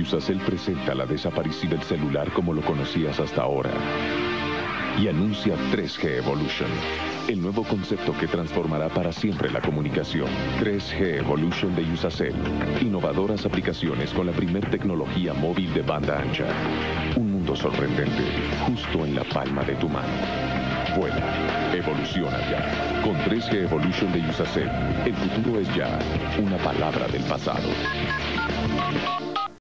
Usacell presenta la desaparición del celular como lo conocías hasta ahora. Y anuncia 3G Evolution, el nuevo concepto que transformará para siempre la comunicación. 3G Evolution de Usacell. Innovadoras aplicaciones con la primer tecnología móvil de banda ancha. Un mundo sorprendente, justo en la palma de tu mano. Vuela, evoluciona ya. Con 3G Evolution de Usacell, el futuro es ya una palabra del pasado.